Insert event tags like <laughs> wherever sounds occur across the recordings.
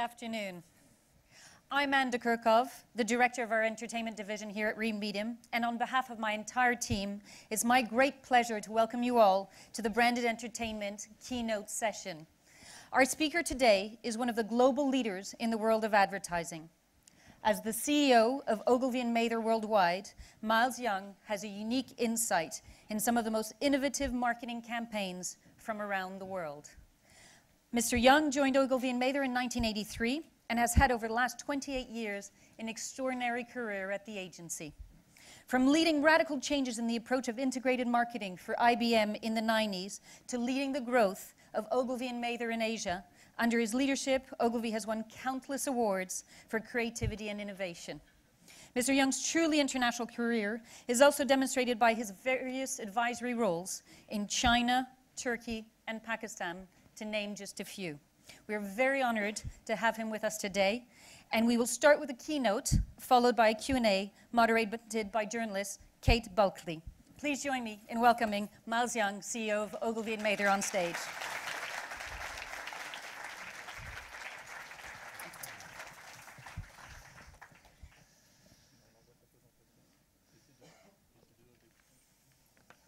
afternoon. I'm Anne Kirkov, the director of our entertainment division here at Reed MIDEM, and on behalf of my entire team, it's my great pleasure to welcome you all to the Branded Entertainment keynote session. Our speaker today is one of the global leaders in the world of advertising. As the CEO of Ogilvy and Mather Worldwide, Miles Young has a unique insight in some of the most innovative marketing campaigns from around the world. Mr. Young joined Ogilvy and Mather in 1983 and has had over the last 28 years an extraordinary career at the agency. From leading radical changes in the approach of integrated marketing for IBM in the 90s to leading the growth of Ogilvy and Mather in Asia, under his leadership, Ogilvy has won countless awards for creativity and innovation. Mr. Young's truly international career is also demonstrated by his various advisory roles in China, Turkey, and Pakistan, to name just a few. We are very honored to have him with us today, and we will start with a keynote, followed by a Q&A moderated by journalist Kate Bulkley. Please join me in welcoming Miles Young, CEO of Ogilvy Mather, on stage.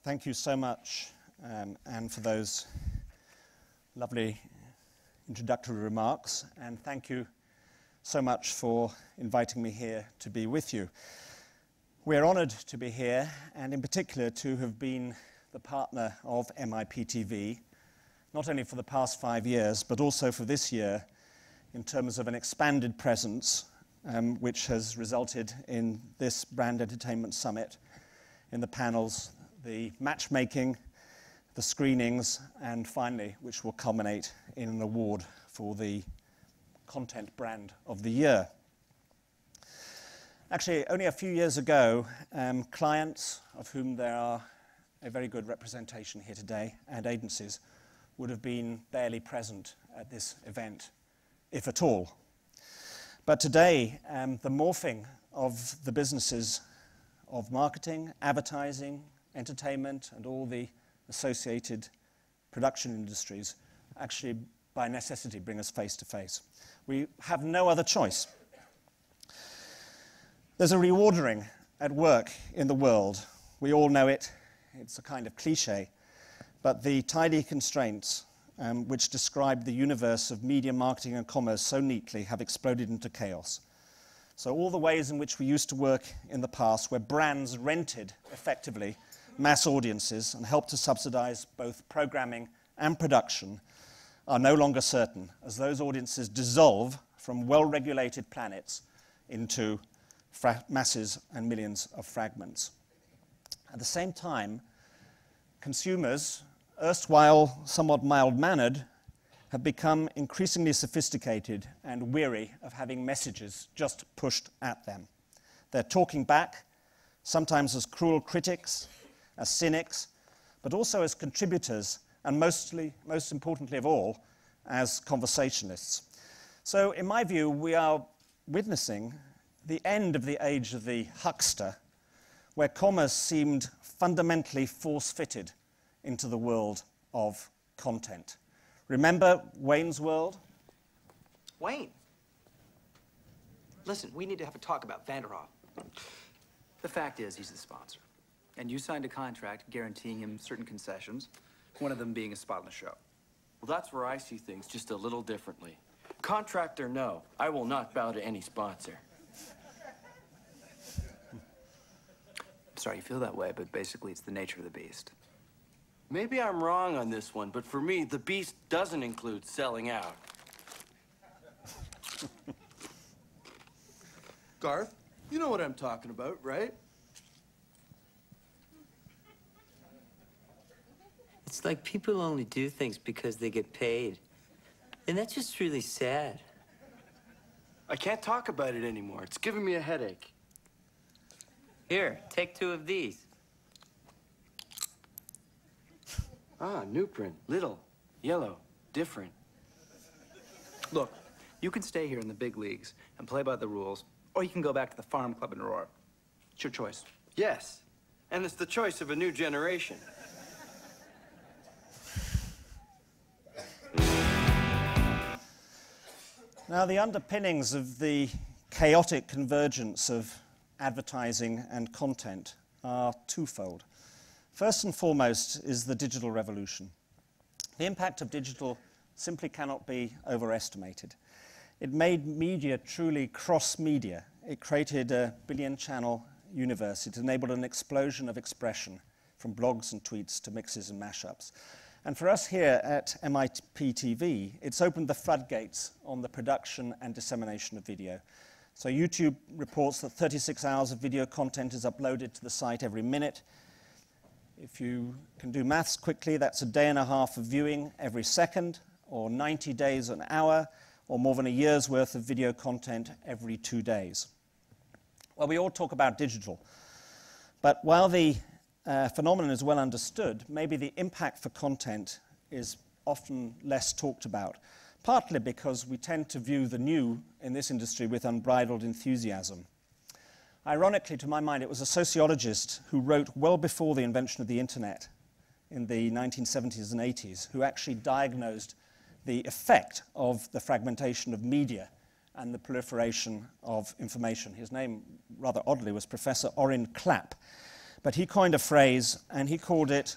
Thank you so much, um, and for those lovely introductory remarks, and thank you so much for inviting me here to be with you. We're honored to be here, and in particular to have been the partner of MIPTV, not only for the past five years, but also for this year in terms of an expanded presence, um, which has resulted in this Brand Entertainment Summit, in the panels, the matchmaking, the screenings, and finally, which will culminate in an award for the content brand of the year. Actually, only a few years ago, um, clients, of whom there are a very good representation here today, and agencies, would have been barely present at this event, if at all. But today, um, the morphing of the businesses of marketing, advertising, entertainment, and all the associated production industries actually, by necessity, bring us face to face. We have no other choice. There's a reordering at work in the world. We all know it, it's a kind of cliche, but the tidy constraints um, which describe the universe of media marketing and commerce so neatly have exploded into chaos. So, all the ways in which we used to work in the past, where brands rented effectively mass audiences and help to subsidize both programming and production are no longer certain as those audiences dissolve from well regulated planets into masses and millions of fragments. At the same time, consumers, erstwhile somewhat mild mannered, have become increasingly sophisticated and weary of having messages just pushed at them. They're talking back, sometimes as cruel critics, as cynics, but also as contributors, and mostly, most importantly of all, as conversationalists. So, in my view, we are witnessing the end of the age of the huckster, where commerce seemed fundamentally force fitted into the world of content. Remember Wayne's World? Wayne. Listen, we need to have a talk about Vanderhoff. The fact is, he's the sponsor. And you signed a contract guaranteeing him certain concessions, one of them being a spot on the show. Well, that's where I see things just a little differently. Contract or no, I will not bow to any sponsor. Sorry you feel that way, but basically it's the nature of the beast. Maybe I'm wrong on this one, but for me, the beast doesn't include selling out. Garth, you know what I'm talking about, right? It's like people only do things because they get paid. And that's just really sad. I can't talk about it anymore. It's giving me a headache. Here, take two of these. Ah, Nuprin. Little, yellow, different. Look, you can stay here in the big leagues and play by the rules, or you can go back to the farm club and roar. It's your choice. Yes, and it's the choice of a new generation. Now, the underpinnings of the chaotic convergence of advertising and content are twofold. First and foremost is the digital revolution. The impact of digital simply cannot be overestimated. It made media truly cross media. It created a billion channel universe. It enabled an explosion of expression from blogs and tweets to mixes and mashups. And for us here at MIP TV, it's opened the floodgates on the production and dissemination of video. So YouTube reports that 36 hours of video content is uploaded to the site every minute. If you can do maths quickly, that's a day and a half of viewing every second, or 90 days an hour, or more than a year's worth of video content every two days. Well, we all talk about digital, but while the uh, phenomenon is well understood, maybe the impact for content is often less talked about, partly because we tend to view the new in this industry with unbridled enthusiasm. Ironically, to my mind, it was a sociologist who wrote well before the invention of the internet in the 1970s and 80s who actually diagnosed the effect of the fragmentation of media and the proliferation of information. His name, rather oddly, was Professor Orrin Klapp. But he coined a phrase and he called it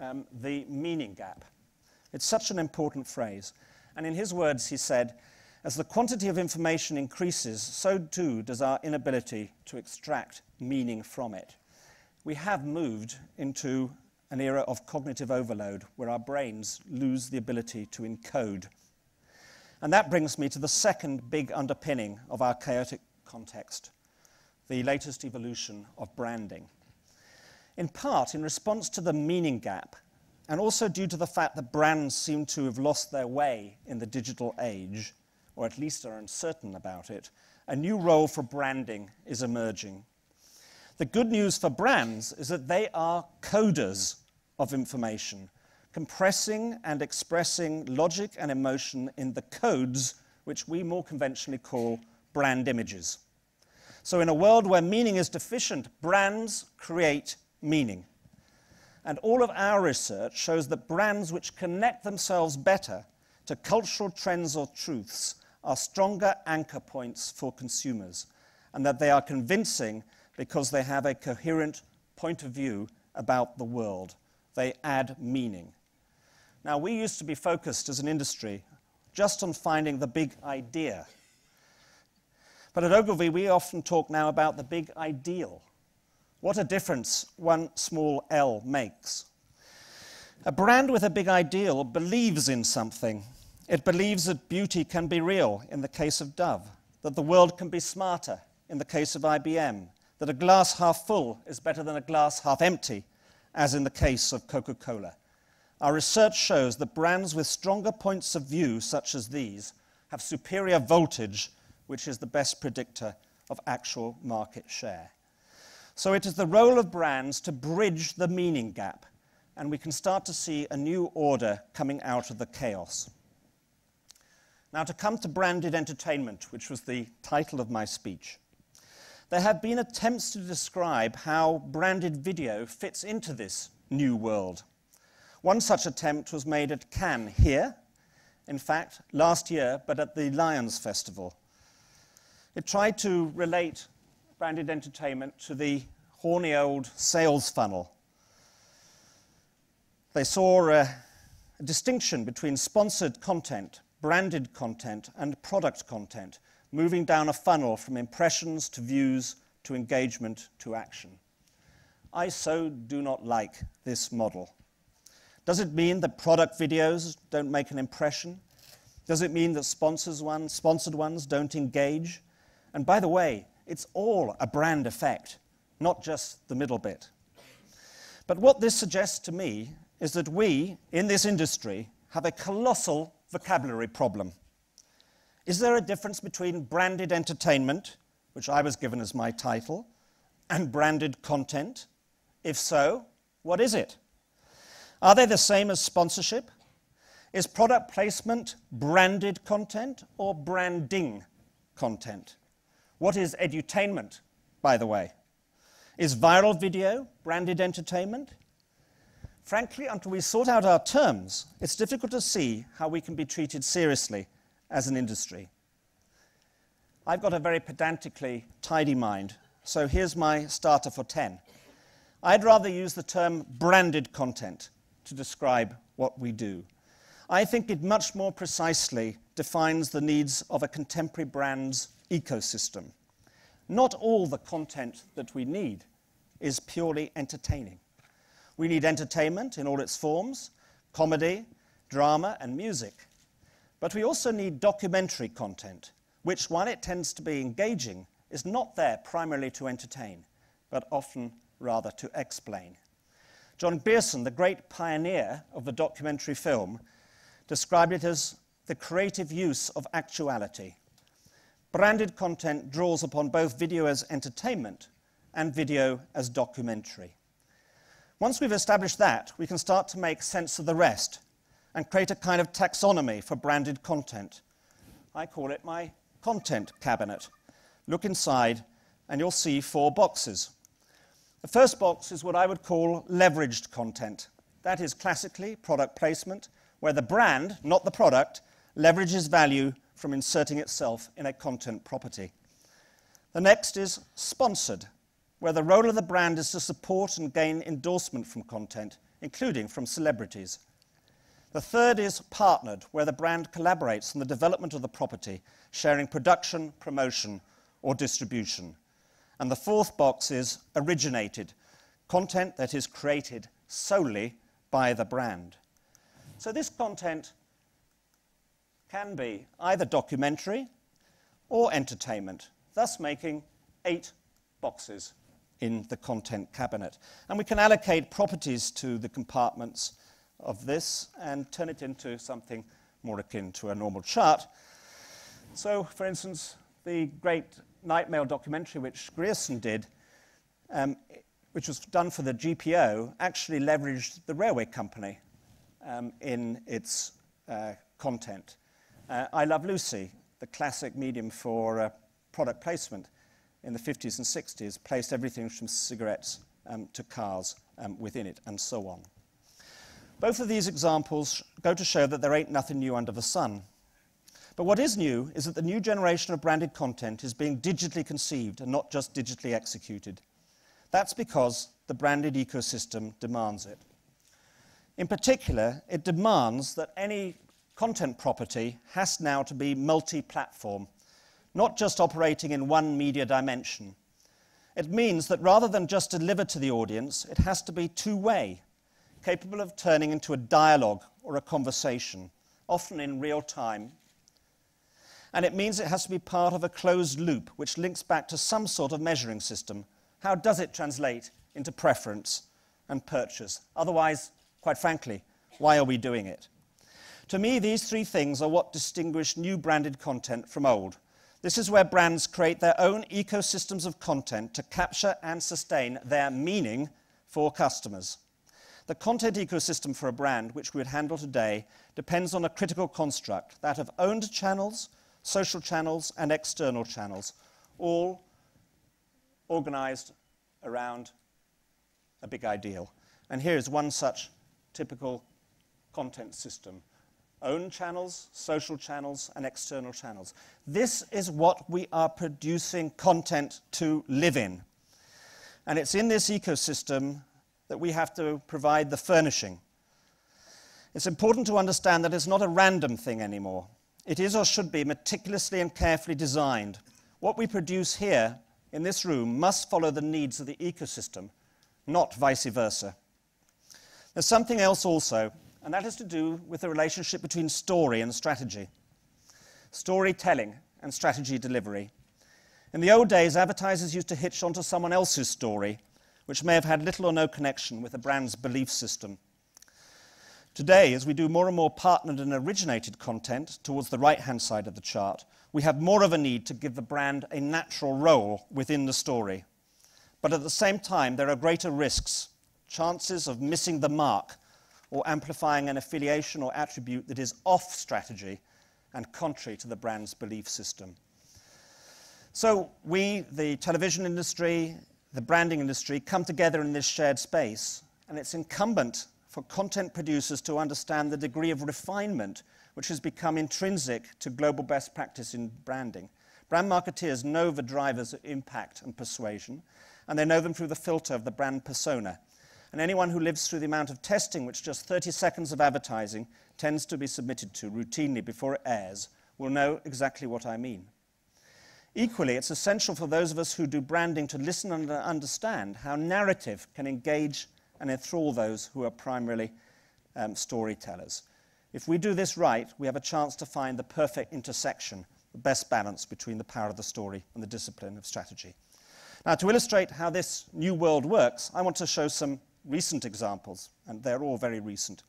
um, the meaning gap. It's such an important phrase. And in his words, he said, as the quantity of information increases, so too does our inability to extract meaning from it. We have moved into an era of cognitive overload where our brains lose the ability to encode. And that brings me to the second big underpinning of our chaotic context the latest evolution of branding in part in response to the meaning gap, and also due to the fact that brands seem to have lost their way in the digital age, or at least are uncertain about it, a new role for branding is emerging. The good news for brands is that they are coders of information, compressing and expressing logic and emotion in the codes which we more conventionally call brand images. So, in a world where meaning is deficient, brands create meaning. And all of our research shows that brands which connect themselves better to cultural trends or truths are stronger anchor points for consumers, and that they are convincing because they have a coherent point of view about the world. They add meaning. Now, we used to be focused as an industry just on finding the big idea. But at Ogilvy, we often talk now about the big ideal. What a difference one small L makes. A brand with a big ideal believes in something. It believes that beauty can be real in the case of Dove, that the world can be smarter in the case of IBM, that a glass half full is better than a glass half empty, as in the case of Coca Cola. Our research shows that brands with stronger points of view, such as these, have superior voltage, which is the best predictor of actual market share. So it is the role of brands to bridge the meaning gap, and we can start to see a new order coming out of the chaos. Now, to come to branded entertainment, which was the title of my speech, there have been attempts to describe how branded video fits into this new world. One such attempt was made at Cannes here, in fact, last year, but at the Lions Festival. It tried to relate branded entertainment to the horny old sales funnel. They saw a, a distinction between sponsored content, branded content, and product content, moving down a funnel from impressions to views to engagement to action. I so do not like this model. Does it mean that product videos don't make an impression? Does it mean that sponsors ones, sponsored ones don't engage? And by the way, it's all a brand effect, not just the middle bit. But what this suggests to me is that we, in this industry, have a colossal vocabulary problem. Is there a difference between branded entertainment, which I was given as my title, and branded content? If so, what is it? Are they the same as sponsorship? Is product placement branded content or branding content? What is edutainment, by the way? Is viral video branded entertainment? Frankly, until we sort out our terms, it's difficult to see how we can be treated seriously as an industry. I've got a very pedantically tidy mind, so here's my starter for 10. I'd rather use the term branded content to describe what we do. I think it much more precisely defines the needs of a contemporary brand's ecosystem. Not all the content that we need is purely entertaining. We need entertainment in all its forms comedy, drama, and music. But we also need documentary content, which, while it tends to be engaging, is not there primarily to entertain, but often rather to explain. John Grierson, the great pioneer of the documentary film, described it as the creative use of actuality. Branded content draws upon both video as entertainment and video as documentary. Once we've established that, we can start to make sense of the rest and create a kind of taxonomy for branded content. I call it my content cabinet. Look inside and you'll see four boxes. The first box is what I would call leveraged content. That is classically product placement, where the brand, not the product, leverages value from inserting itself in a content property. The next is sponsored, where the role of the brand is to support and gain endorsement from content, including from celebrities. The third is partnered, where the brand collaborates on the development of the property, sharing production, promotion, or distribution. And the fourth box is originated, content that is created solely by the brand. So this content can be either documentary or entertainment, thus making eight boxes in the content cabinet. And we can allocate properties to the compartments of this and turn it into something more akin to a normal chart. So, for instance, the great Night Mail documentary which Grierson did, um, which was done for the GPO, actually leveraged the railway company um, in its uh, content. Uh, I Love Lucy, the classic medium for uh, product placement, in the 50s and 60s placed everything from cigarettes um, to cars um, within it, and so on. Both of these examples go to show that there ain't nothing new under the sun. But what is new is that the new generation of branded content is being digitally conceived and not just digitally executed. That's because the branded ecosystem demands it. In particular, it demands that any content property has now to be multi platform not just operating in one media dimension. It means that rather than just deliver to the audience, it has to be two way, capable of turning into a dialogue or a conversation, often in real time. And it means it has to be part of a closed loop which links back to some sort of measuring system. How does it translate into preference and purchase? Otherwise, quite frankly, why are we doing it? To me, these three things are what distinguish new branded content from old. This is where brands create their own ecosystems of content to capture and sustain their meaning for customers. The content ecosystem for a brand, which we would handle today, depends on a critical construct, that of owned channels, social channels, and external channels, all organized around a big ideal. And here is one such typical content system own channels, social channels, and external channels. This is what we are producing content to live in. And it's in this ecosystem that we have to provide the furnishing. It's important to understand that it's not a random thing anymore. It is or should be meticulously and carefully designed. What we produce here in this room must follow the needs of the ecosystem, not vice versa. There's something else also and that has to do with the relationship between story and strategy. Storytelling and strategy delivery. In the old days, advertisers used to hitch onto someone else's story, which may have had little or no connection with the brand's belief system. Today, as we do more and more partnered and originated content towards the right hand side of the chart, we have more of a need to give the brand a natural role within the story. But at the same time, there are greater risks, chances of missing the mark or amplifying an affiliation or attribute that is off strategy and contrary to the brand's belief system. So we, the television industry, the branding industry, come together in this shared space, and it's incumbent for content producers to understand the degree of refinement which has become intrinsic to global best practice in branding. Brand marketeers know the drivers of impact and persuasion, and they know them through the filter of the brand persona. And anyone who lives through the amount of testing which just 30 seconds of advertising tends to be submitted to routinely before it airs will know exactly what I mean. Equally, it's essential for those of us who do branding to listen and understand how narrative can engage and enthrall those who are primarily um, storytellers. If we do this right, we have a chance to find the perfect intersection, the best balance between the power of the story and the discipline of strategy. Now, to illustrate how this new world works, I want to show some recent examples, and they're all very recent.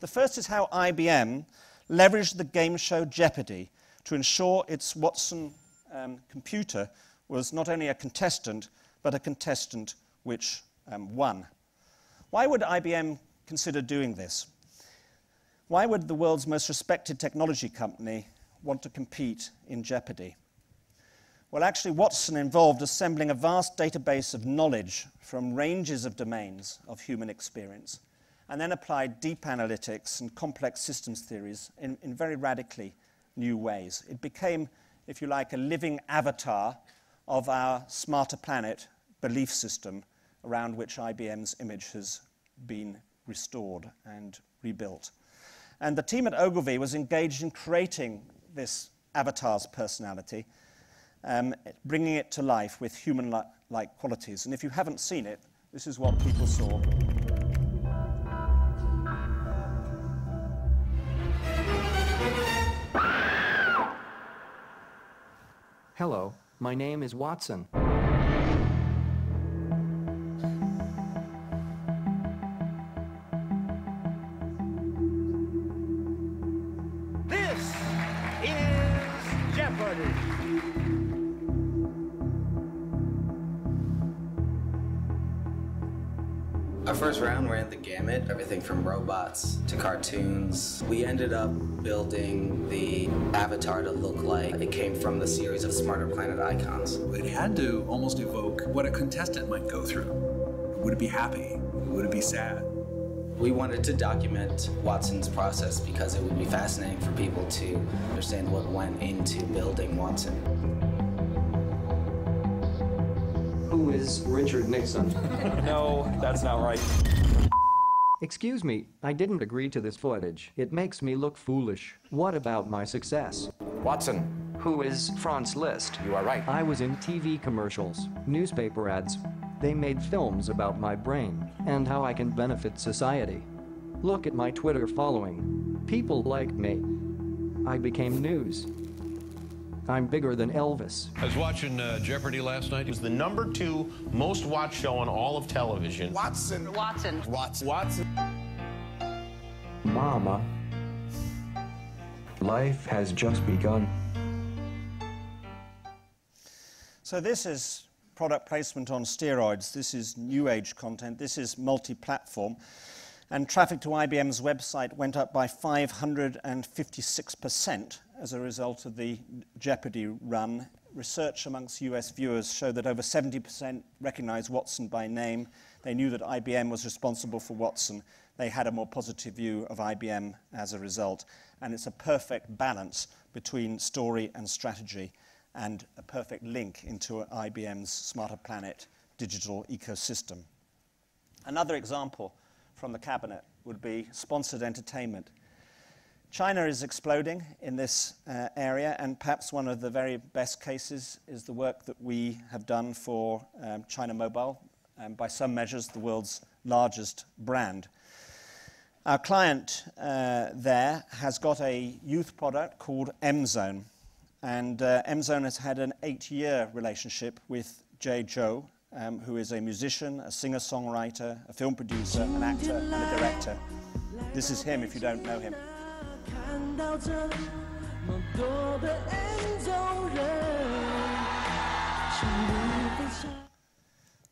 The first is how IBM leveraged the game show Jeopardy to ensure its Watson um, computer was not only a contestant, but a contestant which um, won. Why would IBM consider doing this? Why would the world's most respected technology company want to compete in Jeopardy? Well, actually, Watson involved assembling a vast database of knowledge from ranges of domains of human experience, and then applied deep analytics and complex systems theories in, in very radically new ways. It became, if you like, a living avatar of our smarter planet belief system around which IBM's image has been restored and rebuilt. And the team at Ogilvy was engaged in creating this avatar's personality, um, bringing it to life with human like qualities. And if you haven't seen it, this is what people saw. Hello, my name is Watson. Everything from robots to cartoons. We ended up building the avatar to look like it came from the series of Smarter Planet icons. It had to almost evoke what a contestant might go through. Would it be happy? Would it be sad? We wanted to document Watson's process because it would be fascinating for people to understand what went into building Watson. Who is Richard Nixon? <laughs> no, that's not right. Excuse me, I didn't agree to this footage. It makes me look foolish. What about my success? Watson. Who is Franz Liszt? You are right. I was in TV commercials, newspaper ads. They made films about my brain and how I can benefit society. Look at my Twitter following. People like me. I became news. I'm bigger than Elvis. I was watching uh, Jeopardy last night. It was the number two most watched show on all of television. Watson. Watson. Watson. Watson. Mama. Life has just begun. So this is product placement on steroids. This is new age content. This is multi-platform. And traffic to IBM's website went up by 556% as a result of the Jeopardy run. Research amongst US viewers showed that over 70% recognized Watson by name. They knew that IBM was responsible for Watson. They had a more positive view of IBM as a result. And it's a perfect balance between story and strategy and a perfect link into IBM's Smarter Planet digital ecosystem. Another example from the cabinet would be sponsored entertainment. China is exploding in this uh, area, and perhaps one of the very best cases is the work that we have done for um, China Mobile, um, by some measures, the world's largest brand. Our client uh, there has got a youth product called M-Zone, and uh, M-Zone has had an eight-year relationship with Jay Chou, um, who is a musician, a singer-songwriter, a film producer, an actor, and a director. This is him if you don't know him.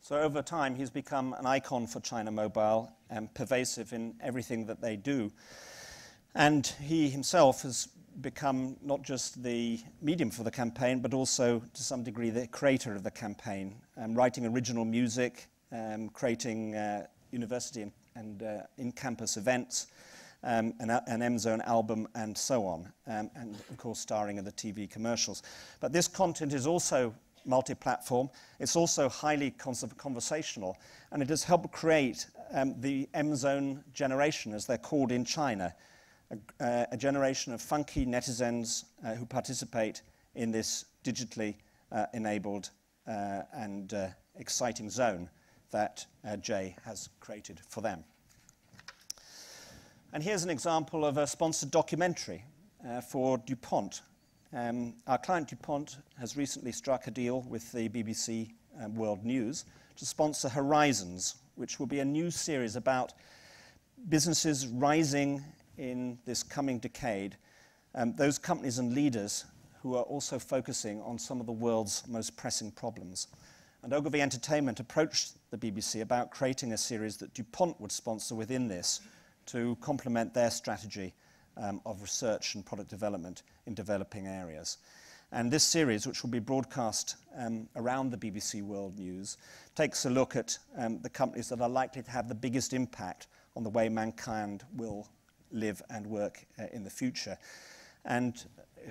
So over time, he's become an icon for China Mobile and pervasive in everything that they do. And he himself has become not just the medium for the campaign, but also to some degree the creator of the campaign, um, writing original music, um, creating uh, university and, and uh, in-campus events, um, an, an M-Zone album, and so on, um, and of course starring in the TV commercials. But this content is also multi-platform. It's also highly conversational, and it has helped create um, the M-Zone generation, as they're called in China, a, uh, a generation of funky netizens uh, who participate in this digitally uh, enabled uh, and uh, exciting zone that uh, Jay has created for them. And here's an example of a sponsored documentary uh, for DuPont. Um, our client DuPont has recently struck a deal with the BBC um, World News to sponsor Horizons, which will be a new series about businesses rising in this coming decade, um, those companies and leaders who are also focusing on some of the world's most pressing problems. And Ogilvy Entertainment approached the BBC about creating a series that DuPont would sponsor within this to complement their strategy um, of research and product development in developing areas. And this series, which will be broadcast um, around the BBC World News, takes a look at um, the companies that are likely to have the biggest impact on the way mankind will live and work uh, in the future. And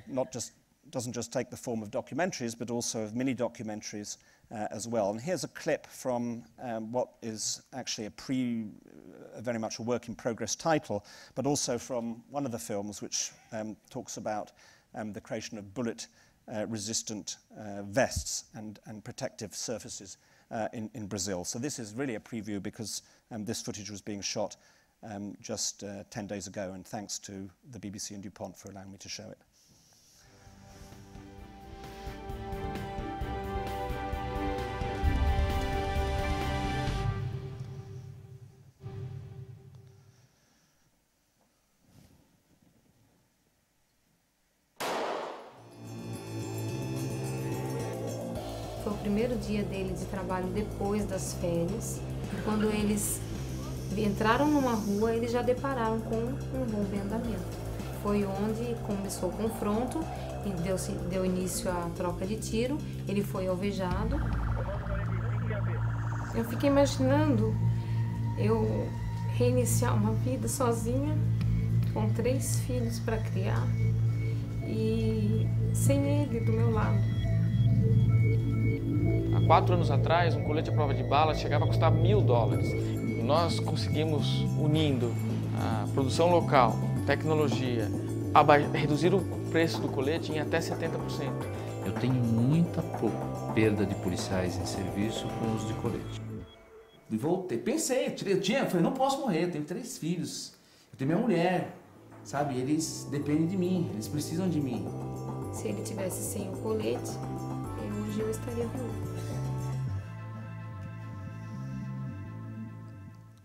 not just, doesn't just take the form of documentaries, but also of mini documentaries uh, as well. And here's a clip from um, what is actually a pre, uh, very much a work in progress title, but also from one of the films which um, talks about um, the creation of bullet uh, resistant uh, vests and, and protective surfaces uh, in, in Brazil. So this is really a preview because um, this footage was being shot um, just uh, 10 days ago, and thanks to the BBC and DuPont for allowing me to show it. Foi o primeiro dia dele de trabalho depois das férias. Quando eles entraram numa rua, eles já depararam com um bombeamento. Foi onde começou o confronto e deu, deu início à troca de tiro. Ele foi alvejado. Eu fiquei imaginando eu reiniciar uma vida sozinha, com três filhos para criar e sem ele do meu lado. Há quatro anos atrás, um colete à prova de bala chegava a custar mil dólares nós conseguimos, unindo a produção local, tecnologia, reduzir o preço do colete em até 70%. Eu tenho muita perda de policiais em serviço com o uso de colete. E voltei, pensei, tirei, tinha, falei, não posso morrer, eu tenho três filhos, eu tenho minha mulher, sabe? Eles dependem de mim, eles precisam de mim. Se ele tivesse sem o colete, hoje eu estaria viúva.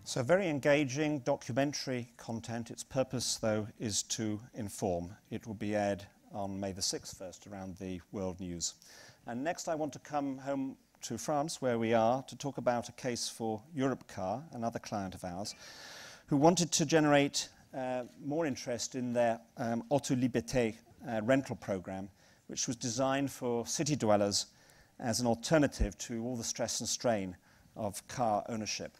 So very engaging documentary content. Its purpose, though, is to inform. It will be aired on May the 6th first around the world news. And next I want to come home to France, where we are, to talk about a case for Europcar, another client of ours, who wanted to generate uh, more interest in their um, Auto Liberté uh, rental program, which was designed for city dwellers as an alternative to all the stress and strain of car ownership.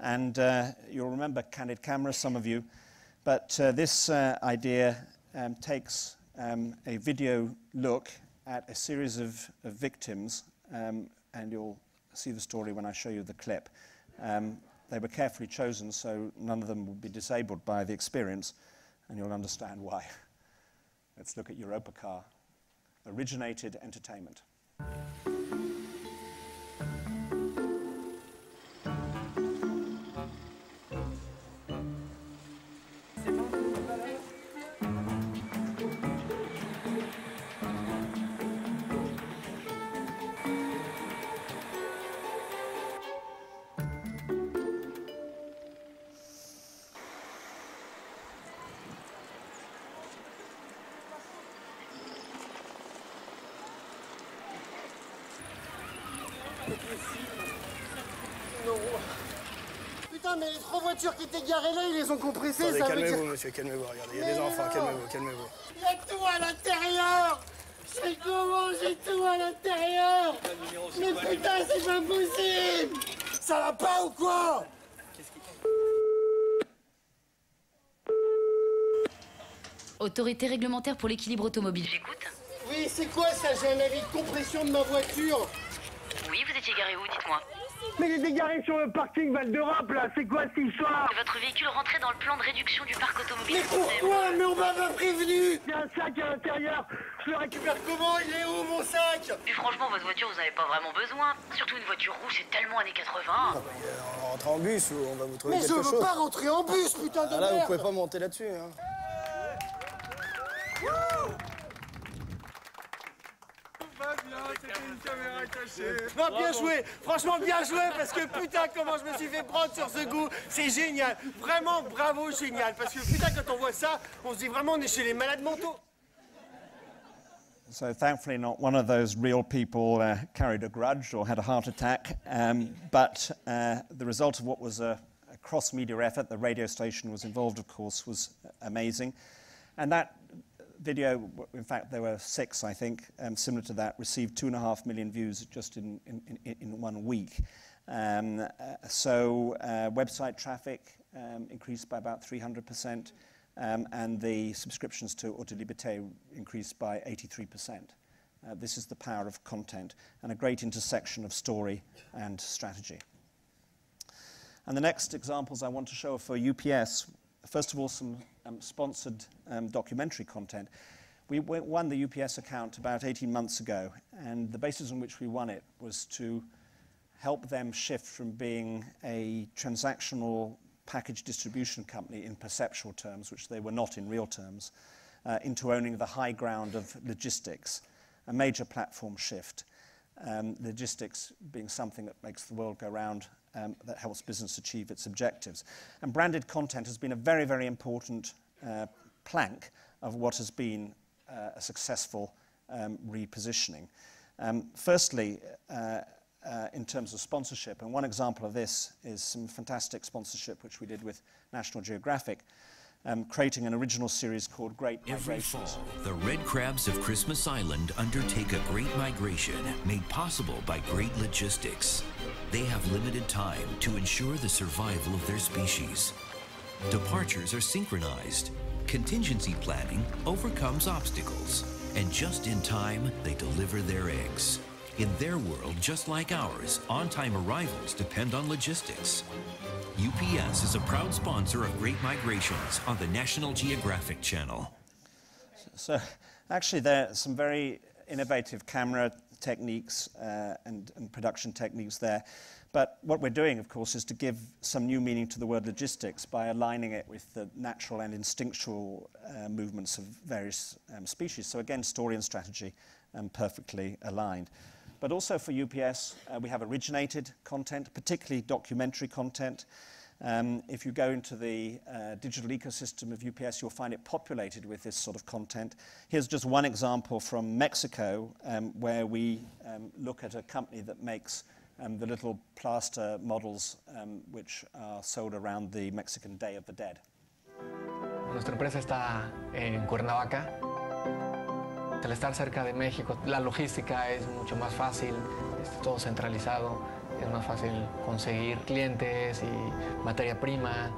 And uh, you'll remember Candid Camera, some of you. But uh, this uh, idea um, takes um, a video look at a series of, of victims, um, and you'll see the story when I show you the clip. Um, they were carefully chosen so none of them will be disabled by the experience, and you'll understand why. Let's look at Europcar, originated entertainment. Voitures qui étaient garées là, ils les ont compressées, Attendez, ça veut calmez-vous, dire... monsieur, calmez-vous. Regardez, il y a des enfants, calmez-vous, calmez-vous. Il y a tout à l'intérieur C'est comment j'ai tout à l'intérieur Mais putain, c'est pas possible Ça va pas ou quoi autorité réglementaire pour l'équilibre automobile. J'écoute. Oui, c'est quoi ça J'ai un avis de compression de ma voiture. Oui, vous étiez garé où Dites-moi. Mais j'étais garé sur le parking Val d'Europe là, c'est quoi cette histoire Votre véhicule rentrait dans le plan de réduction du parc automobile Mais pourquoi Mais on m'a pas prévenu Il y a un sac à l'intérieur Je le récupère comment Il est où mon sac Puis franchement, votre voiture, vous n'avez pas vraiment besoin. Surtout une voiture rouge, c'est tellement années 80. On rentre en bus ou on va vous trouver Mais je quelque veux chose. pas rentrer en bus, putain de Ah là, vous merde pouvez pas monter là-dessus. Hein. Non, bien joué. Franchement, bien joué Parce que putain, comment je me suis fait prendre sur ce goût. C'est génial. Vraiment, bravo, génial. Parce que putain, quand on voit ça, on se dit vraiment, on est chez les malades mentaux. So thankfully, not one of those real people uh, carried a grudge or had a heart attack. Um, but uh, the result of what was a, a cross-media effort, the radio station was involved, of course, was amazing. And that video, in fact, there were six, I think, um, similar to that, received two and a half million views just in, in, in, one week. Um, uh, so uh, website traffic um, increased by about 300%, um, and the subscriptions to Auto Liberté increased by 83%. Uh, this is the power of content and a great intersection of story and strategy. And the next examples I want to show for UPS. First of all, some um, sponsored um, documentary content. We won the UPS account about 18 months ago, and the basis on which we won it was to help them shift from being a transactional package distribution company in perceptual terms, which they were not in real terms, uh, into owning the high ground of logistics, a major platform shift. Um, logistics being something that makes the world go round, um, that helps business achieve its objectives. And branded content has been a very, very important uh, plank of what has been uh, a successful um, repositioning. Um, firstly, uh, uh, in terms of sponsorship, and one example of this is some fantastic sponsorship which we did with National Geographic, um, creating an original series called Great Every Migrations. fall, the red crabs of Christmas Island undertake a great migration made possible by great logistics. They have limited time to ensure the survival of their species. Departures are synchronized. Contingency planning overcomes obstacles. And just in time, they deliver their eggs. In their world, just like ours, on time arrivals depend on logistics. UPS is a proud sponsor of Great Migrations on the National Geographic Channel. So actually there are some very innovative camera techniques uh, and, and production techniques there. But what we're doing, of course, is to give some new meaning to the word logistics by aligning it with the natural and instinctual uh, movements of various um, species. So again, story and strategy um, perfectly aligned. But also for UPS, uh, we have originated content, particularly documentary content. Um, if you go into the uh, digital ecosystem of UPS, you'll find it populated with this sort of content. Here's just one example from Mexico, um, where we um, look at a company that makes um, the little plaster models um, which are sold around the Mexican Day of the Dead. Nuestra empresa está en Cuernavaca. Al estar cerca de México, la logística es mucho más fácil, es todo centralizado, es más fácil conseguir clientes y materia prima.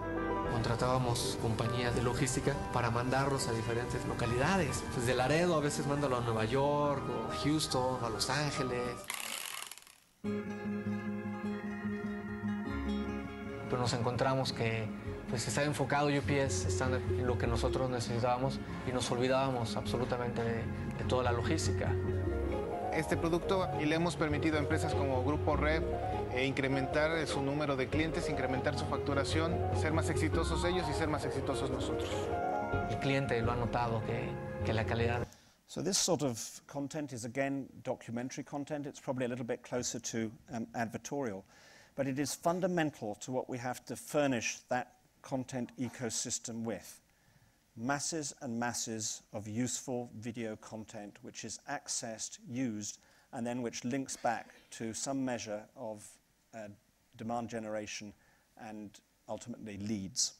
Contratábamos compañías de logística para mandarlos a diferentes localidades. Desde Laredo a veces mándalo a Nueva York, o Houston, a Los Ángeles. Pero nos encontramos que pues estaba enfocado UPS estando en lo que nosotros necesitábamos y nos olvidábamos absolutamente de, de toda la logística. este producto y le hemos permitido a empresas como Grupo Red eh, incrementar su número de clientes, incrementar su facturación, ser más exitosos ellos y ser más exitosos nosotros. El cliente lo ha notado que, que la calidad So this sort of content is again documentary content. It's probably a little bit closer to um, advertorial, but it is fundamental to what we have to furnish that content ecosystem with. Masses and masses of useful video content which is accessed, used, and then which links back to some measure of uh, demand generation and ultimately leads.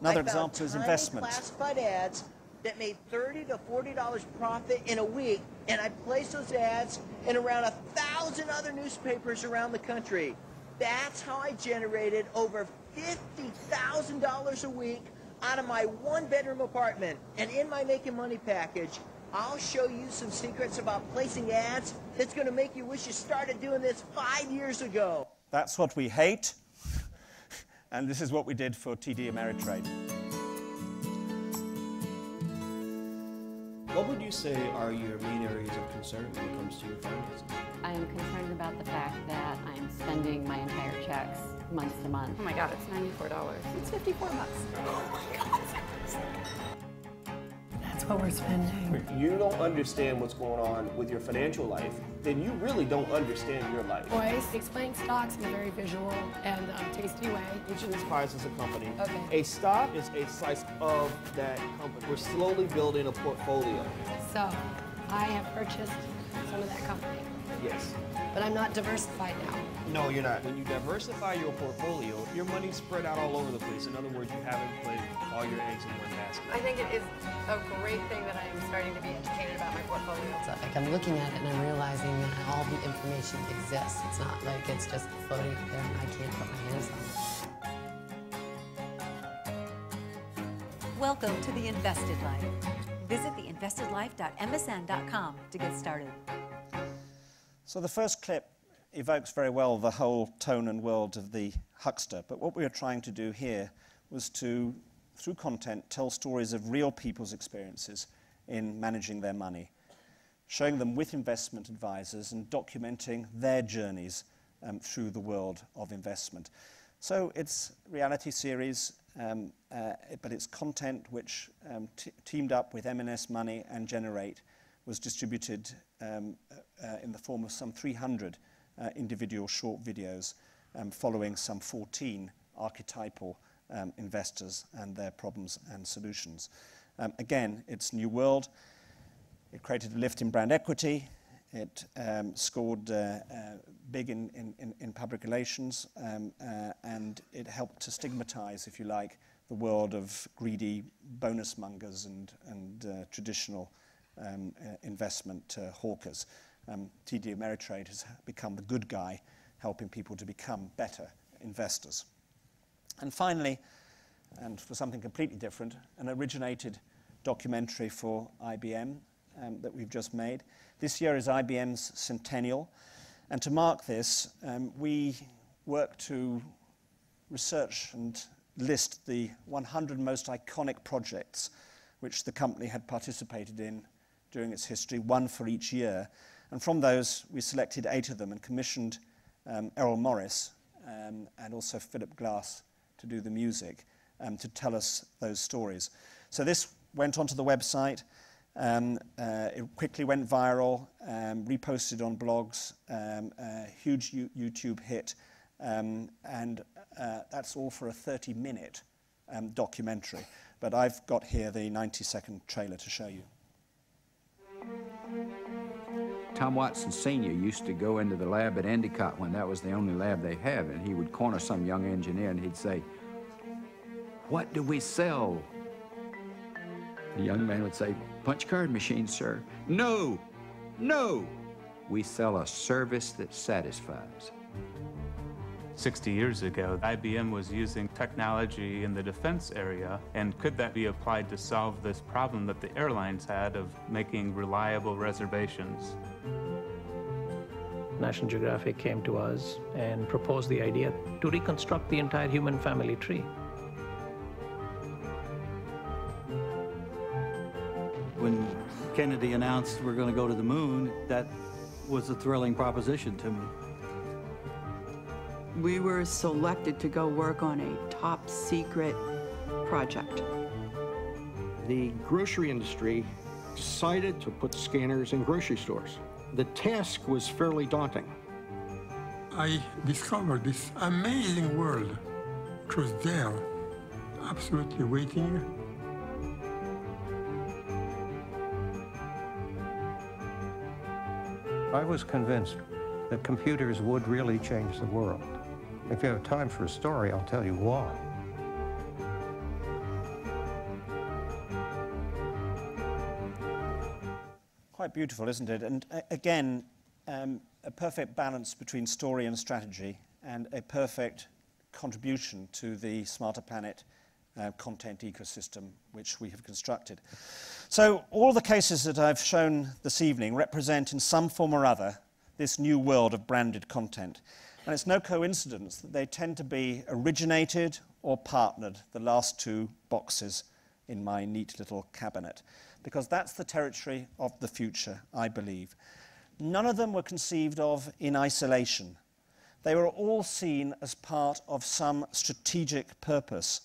Another example is investment. classified ads that made 30 to 40 dollars profit in a week, and I placed those ads in around a thousand other newspapers around the country. That's how I generated over $50,000 a week out of my one bedroom apartment. And in my Making Money package, I'll show you some secrets about placing ads that's going to make you wish you started doing this five years ago. That's what we hate, <laughs> and this is what we did for TD Ameritrade. What would you say are your main areas of concern when it comes to your finances? I am concerned about the fact that I'm spending my entire checks month to month. Oh my god, it's $94. It's 54 bucks. Oh my god, That's what we're spending. If you don't understand what's going on with your financial life, then you really don't understand your life. Boys explain stocks in a very visual and um, tasty way. Each of these Spies is a company. Okay. A stock is a slice of that company. We're slowly building a portfolio. So, I have purchased some of that company, Yes. but I'm not diversified now. No, you're not. When you diversify your portfolio, your money's spread out all over the place. In other words, you haven't put all your eggs in one basket. I think it is a great thing that I'm starting to be educated about my portfolio. So, like I'm looking at it and I'm realizing that all the information exists. It's not like it's just floating up there and I can't put my hands on it. Welcome to The Invested Life. Visit theinvestedlife.msn.com to get started. So the first clip evokes very well the whole tone and world of the huckster, but what we were trying to do here was to, through content, tell stories of real people's experiences in managing their money, showing them with investment advisors and documenting their journeys um, through the world of investment. So it's reality series, um, uh, but it's content which um, teamed up with MSN Money and Generate was distributed um, uh, in the form of some 300 uh, individual short videos um, following some 14 archetypal um, investors and their problems and solutions. Um, again, it's New World. It created a lift in brand equity. It um, scored uh, uh, big in, in, in public relations, um, uh, and it helped to stigmatize, if you like, the world of greedy bonus mongers and, and uh, traditional um, uh, investment uh, hawkers. Um, TD Ameritrade has become the good guy, helping people to become better investors. And finally, and for something completely different, an originated documentary for IBM um, that we've just made. This year is IBM's centennial, and to mark this, um, we work to research and list the 100 most iconic projects which the company had participated in during its history, one for each year. And from those, we selected eight of them and commissioned um, Errol Morris um, and also Philip Glass to do the music um, to tell us those stories. So this went onto the website. Um, uh, it quickly went viral, um, reposted on blogs, um, a huge U YouTube hit, um, and uh, that's all for a 30-minute um, documentary. But I've got here the 90-second trailer to show you. Tom Watson Sr. used to go into the lab at Endicott when that was the only lab they had, and he would corner some young engineer and he'd say, What do we sell? The young man would say, Punch card machines, sir. No, no. We sell a service that satisfies. 60 years ago, IBM was using technology in the defense area, and could that be applied to solve this problem that the airlines had of making reliable reservations? National Geographic came to us and proposed the idea to reconstruct the entire human family tree. When Kennedy announced we're going to go to the moon, that was a thrilling proposition to me. We were selected to go work on a top secret project. The grocery industry decided to put scanners in grocery stores. The task was fairly daunting. I discovered this amazing world which was there, absolutely waiting. I was convinced that computers would really change the world. If you have time for a story, I'll tell you why. Quite beautiful, isn't it? And uh, again, um, a perfect balance between story and strategy, and a perfect contribution to the Smarter Planet uh, content ecosystem which we have constructed. So all the cases that I've shown this evening represent in some form or other this new world of branded content. And it's no coincidence that they tend to be originated or partnered, the last two boxes in my neat little cabinet, because that's the territory of the future, I believe. None of them were conceived of in isolation. They were all seen as part of some strategic purpose.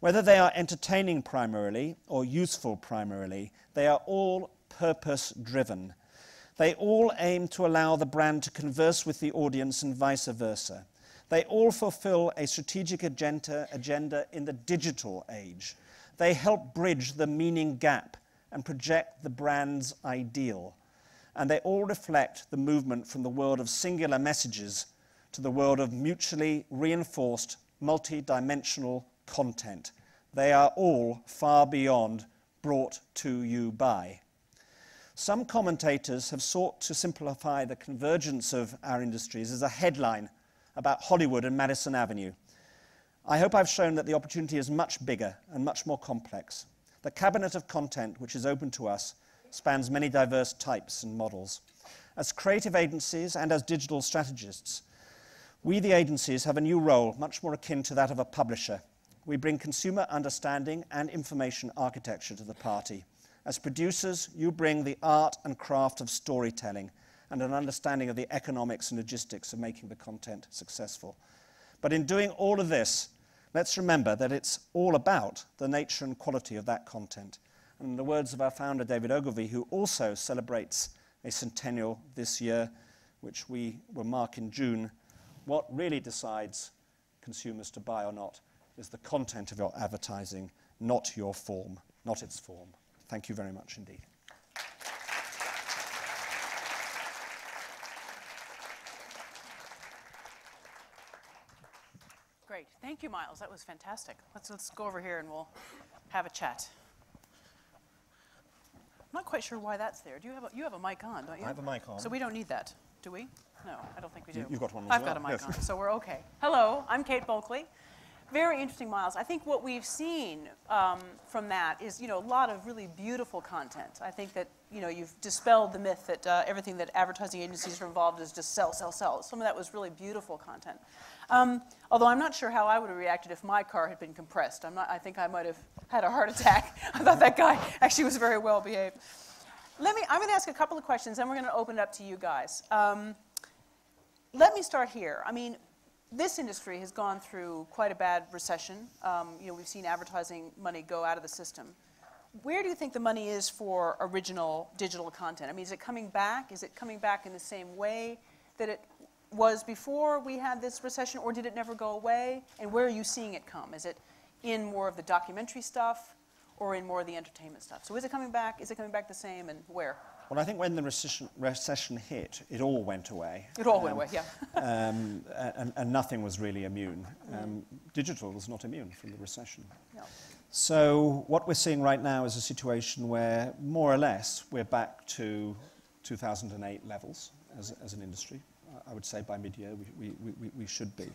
Whether they are entertaining primarily or useful primarily, they are all purpose driven. They all aim to allow the brand to converse with the audience and vice versa. They all fulfill a strategic agenda, agenda in the digital age. They help bridge the meaning gap and project the brand's ideal. And they all reflect the movement from the world of singular messages to the world of mutually reinforced, multi-dimensional content. They are all far beyond brought to you by. Some commentators have sought to simplify the convergence of our industries as a headline about Hollywood and Madison Avenue. I hope I've shown that the opportunity is much bigger and much more complex. The cabinet of content which is open to us spans many diverse types and models. As creative agencies and as digital strategists, we, the agencies, have a new role much more akin to that of a publisher. We bring consumer understanding and information architecture to the party. As producers, you bring the art and craft of storytelling and an understanding of the economics and logistics of making the content successful. But in doing all of this, let's remember that it's all about the nature and quality of that content. And in the words of our founder, David Ogilvy, who also celebrates a centennial this year, which we will mark in June, what really decides consumers to buy or not is the content of your advertising, not your form, not its form. Thank you very much indeed. Great. Thank you, Miles. That was fantastic. Let's, let's go over here and we'll have a chat. I'm not quite sure why that's there. Do you have a, you have a mic on, don't you? I have a mic on. So we don't need that, do we? No, I don't think we do. You- you've got one as I've well, got a mic yes. on, so we're okay. <laughs> Hello, I'm Kate Bulkley. Very interesting, Miles. I think what we've seen um, from that is, you know, a lot of really beautiful content. I think that, you know, you've dispelled the myth that uh, everything that advertising agencies are involved is just sell, sell, sell. Some of that was really beautiful content. Um, although I'm not sure how I would have reacted if my car had been compressed. I'm not, I think I might have had a heart attack. <laughs> I thought that guy actually was very well behaved. Let me, I'm going to ask a couple of questions, then we're going to open it up to you guys. Um, let me start here. I mean, this industry has gone through quite a bad recession. Um, you know, we've seen advertising money go out of the system. Where do you think the money is for original digital content? I mean, is it coming back? Is it coming back in the same way that it was before we had this recession, or did it never go away? And where are you seeing it come? Is it in more of the documentary stuff, or in more of the entertainment stuff? So is it coming back? Is it coming back the same, and where? Well, I think when the recession, recession hit, it all went away. It all went away, yeah. um, and, and nothing was really immune. Um, digital was not immune from the recession. No. So what we're seeing right now is a situation where, more or less, we're back to 2008 levels as, as an industry. I would say by mid-year we, we, we, we should be.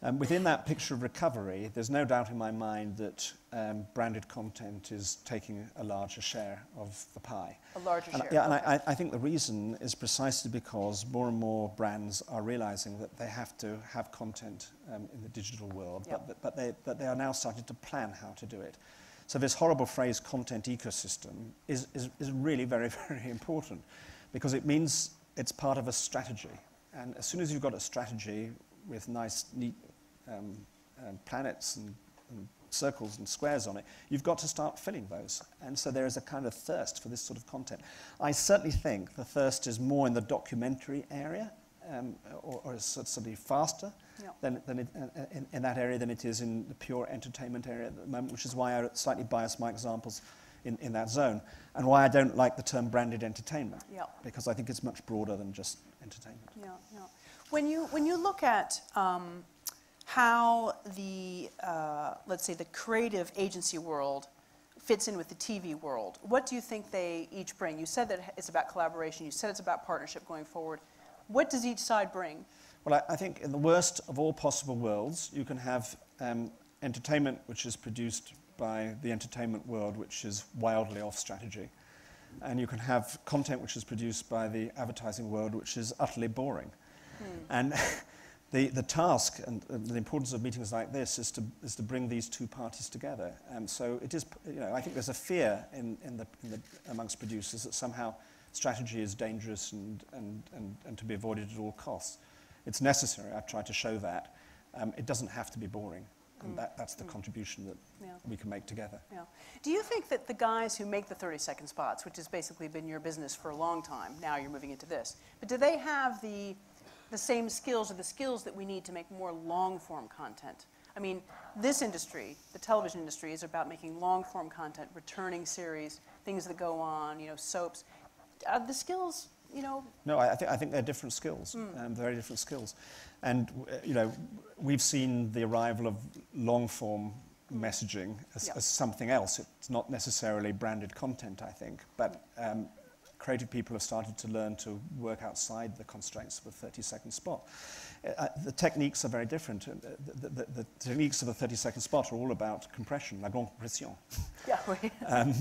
Um, within that picture of recovery, there's no doubt in my mind that um, branded content is taking a larger share of the pie. A larger and, share. Yeah, and. I, I think the reason is precisely because more and more brands are realizing that they have to have content um, in the digital world, Yep. but, but, they, but they are now starting to plan how to do it. So this horrible phrase, content ecosystem, is, is, is really very, <laughs> very important because it means it's part of a strategy. And as soon as you've got a strategy with nice, neat um, um, planets and, and circles and squares on it, you've got to start filling those. And so there is a kind of thirst for this sort of content. I certainly think the thirst is more in the documentary area, um, or, or is certainly faster than, than it, uh, in, in that area than it is in the pure entertainment area at the moment, which is why I slightly bias my examples in, in that zone, and why I don't like the term branded entertainment, Yeah. because I think it's much broader than just entertainment. Yeah, yeah. When you, when you look at um, how the, uh, let's say, the creative agency world fits in with the TV world, what do you think they each bring? You said that it's about collaboration. You said it's about partnership going forward. What does each side bring? Well, I, I think in the worst of all possible worlds, you can have um, entertainment which is produced by the entertainment world, which is wildly off strategy. And you can have content which is produced by the advertising world, which is utterly boring. And <laughs> the, the task and the importance of meetings like this is to, is to bring these two parties together. Um, so it is, you know, I think there's a fear in, in the, in the, amongst producers that somehow strategy is dangerous and, and, and, and to be avoided at all costs. It's necessary. I've tried to show that. Um, it doesn't have to be boring. And that, that's the contribution that Yeah. we can make together. Yeah. Do you think that the guys who make the 30 second spots, which has basically been your business for a long time, now you're moving into this, but do they have the, the same skills or the skills that we need to make more long form content? I mean, this industry, the television industry, is about making long form content, returning series, things that go on, you know, soaps. Are the skills, you know, No, I, think, I think they're different skills, um, very different skills. And, uh, you know, we've seen the arrival of long form messaging as, as something else. It's not necessarily branded content, I think, but um, creative people have started to learn to work outside the constraints of a 30 second spot. Uh, uh, the techniques are very different. Uh, The, the, the, techniques of a 30 second spot are all about compression, la grande compression. <laughs> yeah. <laughs> Um,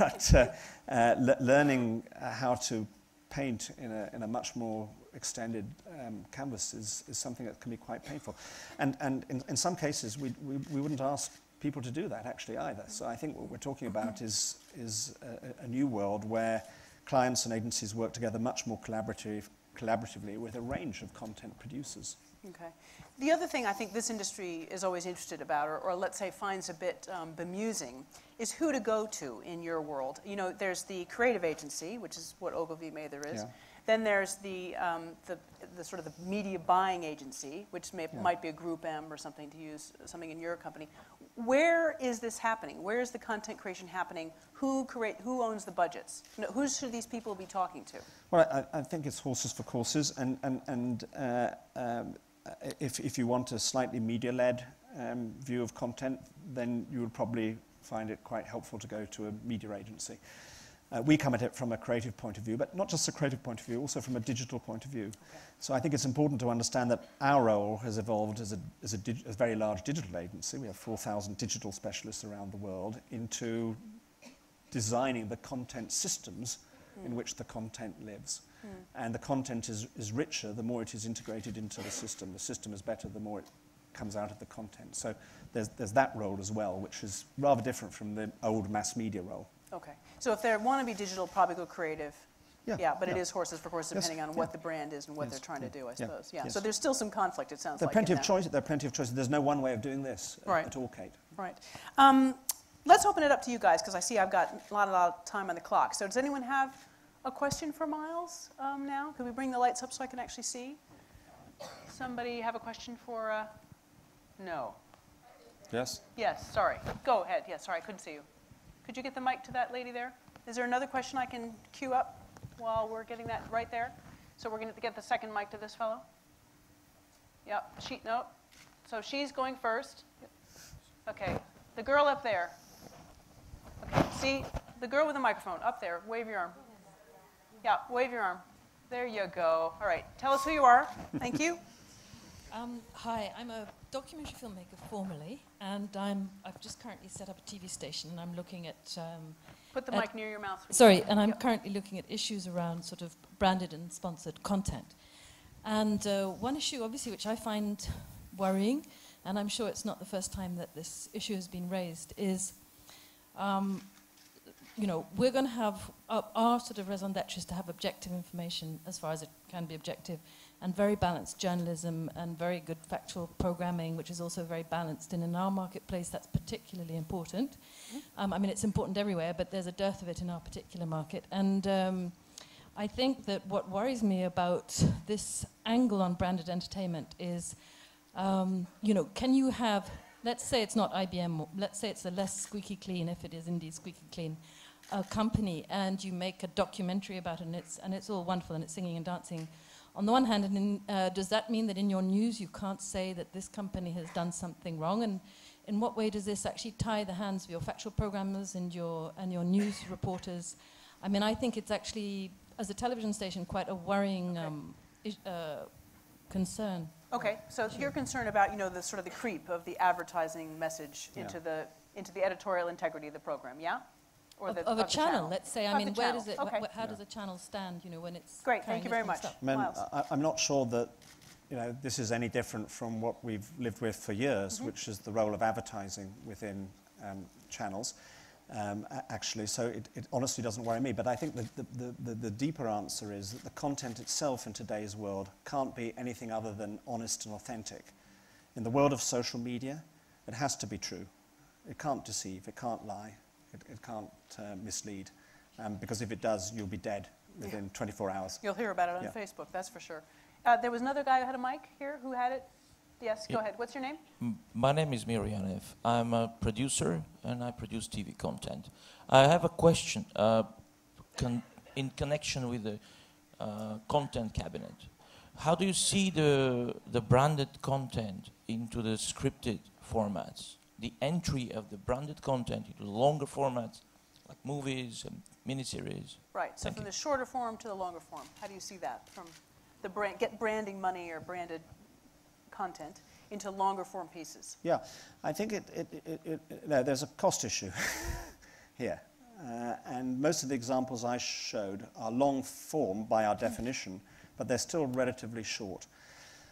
but uh, uh, le- learning uh, how to paint in a, in a much more extended um, canvas is, is something that can be quite painful. And, and in, in some cases, we, we, we wouldn't ask people to do that actually either. So I think what we're talking about is, is a, a new world where clients and agencies work together much more collaborative, collaboratively with a range of content producers. Okay. The other thing I think this industry is always interested about, or, or let's say finds a bit um, bemusing, is who to go to in your world. You know, there's the creative agency, which is what Ogilvy Mather is. Yeah. Then there's the, um, the, the sort of the media buying agency, which may, Yeah. might be a Group M or something to use something in your company. Where is this happening? Where is the content creation happening? Who create? Who owns the budgets? You know, who should these people be talking to? Well, I, I think it's horses for courses, and, and, and uh, um, if, if you want a slightly media-led um, view of content, then you would probably find it quite helpful to go to a media agency. Uh, we come at it from a creative point of view, but not just a creative point of view, also from a digital point of view. So I think it's important to understand that our role has evolved as a, as a, dig- a very large digital agency. We have 4,000 digital specialists around the world into designing the content systems in which the content lives. And the content is, is richer the more it is integrated into the system. The system is better the more it comes out of the content. So there's, there's that role as well, which is rather different from the old mass media role. Okay. So if they want to be digital, probably go creative. Yeah, but it yeah. is horses for courses Yes, depending on yeah. what the brand is and what Yes, they're trying to do, I suppose. Yeah. yes. So there's still some conflict, it sounds There are like. plenty of that. choice. There are plenty of choices. There's no one way of doing this Right. at all, Kate. Right. Um, let's open it up to you guys because I see I've got a lot, a lot of time on the clock. So does anyone have a question for Miles um, now? Could we bring the lights up so I can actually see? Somebody have a question for? Uh, no. Yes. Yes. Sorry. Go ahead. Yes. Sorry, I couldn't see you. Could you get the mic to that lady there? Is there another question I can queue up while we're getting that right there? So we're going to get the second mic to this fellow. Yep. sheet note. So she's going first. Okay. The girl up there. Okay. See the girl with the microphone up there. Wave your arm. Yeah. Wave your arm. There you go. All right. Tell us who you are. Thank you. Um, hi, I'm a documentary filmmaker formerly, and I'm, I've just currently set up a TV station, and I'm looking at. Um, Put the at- mic near your mouth. Sorry, and I'm currently looking at issues around sort of branded and sponsored content. And uh, one issue, obviously, which I find worrying, and I'm sure it's not the first time that this issue has been raised, is um, you know, we're going to have our, our sort of raison d'etre is to have objective information as far as it can be objective, and very balanced journalism and very good factual programming, which is also very balanced. And in our marketplace, that's particularly important. Um, I mean, it's important everywhere, but there's a dearth of it in our particular market. And um, I think that what worries me about this angle on branded entertainment is, um, you know, can you have, let's say it's not IBM, let's say it's a less squeaky clean, if it is indeed squeaky clean, a company, and you make a documentary about it, and it's, and it's all wonderful, and it's singing and dancing. On the one hand, and in, uh, does that mean that in your news you can't say that this company has done something wrong? And in what way does this actually tie the hands of your factual programmers and your, and your news <laughs> reporters? I mean, I think it's actually, as a television station, quite a worrying um, uh, concern. Okay, so you're concerned about, you know, the sort of the creep of the advertising message Yeah. into the, into the editorial integrity of the program, yeah? Or Of, the- of a the channel, let's say. I Of mean, where channel, does it? okay. wh- how does a channel stand? You know, when it's Great, thank you very much. of? I mean, I, I'm not sure that you know this is any different from what we've lived with for years, Mm-hmm. which is the role of advertising within um, channels. Um, actually, so it, it honestly doesn't worry me. But I think the, the, the, the, the deeper answer is that the content itself in today's world can't be anything other than honest and authentic. In the world of social media, it has to be true. It can't deceive. It can't lie. It, it can't uh, mislead. Um, because if it does, you'll be dead within 24 hours. You'll hear about it on Yeah. Facebook, that's for sure. Uh, there was another guy who had a mic here who had it. Yes, go Yeah. ahead. What's your name? M- My name is Miryanev. I'm a producer and I produce TV content. I have a question uh, con- in connection with the uh, content cabinet. How do you see the, the branded content into the scripted formats? The entry of the branded content into the longer formats, like movies and miniseries. Right, so Thank from you. the shorter form to the longer form. How do you see that? From the brand, get branding money or branded content into longer form pieces? Yeah, I think it, it, it, it, it- no, there's a cost issue <laughs> here. Uh, and most of the examples I showed are long form by our definition, but they're still relatively short.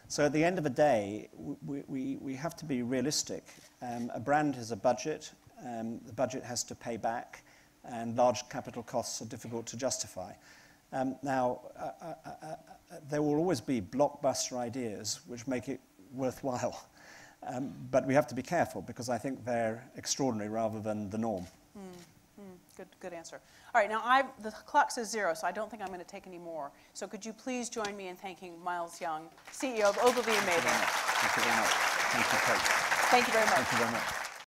So at the end of the day, we, we, we have to be realistic. Um, a brand has a budget, um, the budget has to pay back, and large capital costs are difficult to justify. Um, now, uh, uh, uh, uh, there will always be blockbuster ideas which make it worthwhile. Um, but we have to be careful because I think they're extraordinary rather than the norm. Hmm, hmm, Good, good answer. All right, now I, the clock says zero, so I don't think I'm going to take any more. So could you please join me in thanking Miles Young, CEO of Ogilvy and Mather. Thank you very much. Thank you, Kate. Thank you very much. Thank you very much.